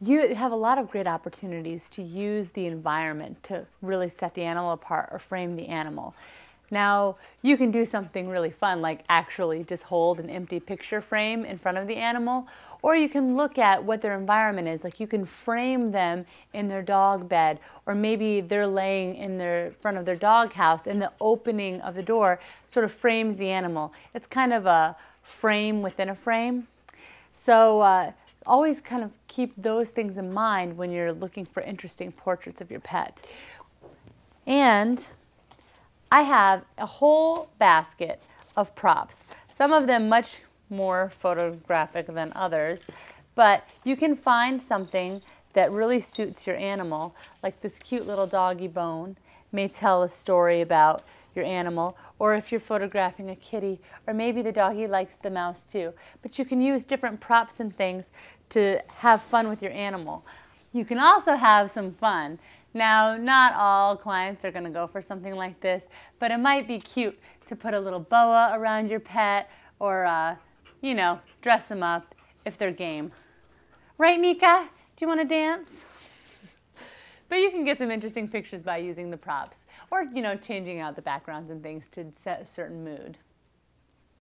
you have a lot of great opportunities to use the environment to really set the animal apart or frame the animal. Now, you can do something really fun, like actually just hold an empty picture frame in front of the animal, or you can look at what their environment is. Like you can frame them in their dog bed, or maybe they're laying in their front of their dog house, and the opening of the door sort of frames the animal. It's kind of a frame within a frame. So uh, always kind of keep those things in mind when you're looking for interesting portraits of your pet. And I have a whole basket of props, some of them much more photographic than others, but you can find something that really suits your animal, like this cute little doggy bone may tell a story about your animal, or if you're photographing a kitty, or maybe the doggy likes the mouse too. But you can use different props and things to have fun with your animal. You can also have some fun now, not all clients are going to go for something like this, but it might be cute to put a little boa around your pet or, uh, you know, dress them up if they're game. Right, Mika? Do you want to dance? But you can get some interesting pictures by using the props or, you know, changing out the backgrounds and things to set a certain mood.